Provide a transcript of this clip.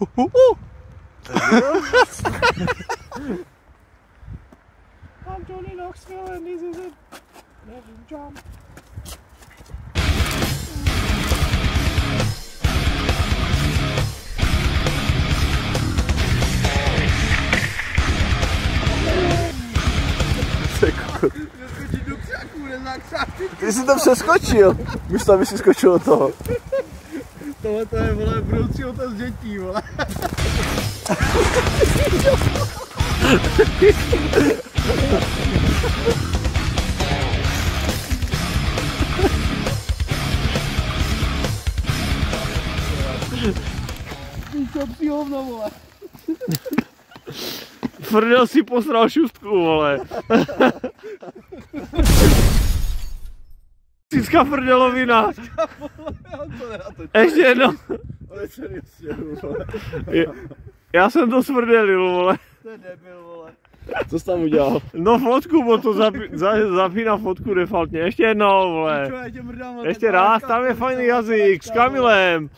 I'm Johnny Knoxville and this is a legend jump. Ty jsi to přeskočil. Místo, aby si skočil do toho. Tohle to je, vole, budoucí otec dětí, vole. Píčo, hovno, vole. Frdel si posral šustku, vole. To nenatočil. Ještě jedno. Já jsem to svrdelil, vole. To je debil, vole. Co jsi tam udělal? No fotku, bo to zapi, za, zapíná fotku defaultně. Ještě jednou, vole. Ještě raz, tam je fajný jazyk, s. Kamilem.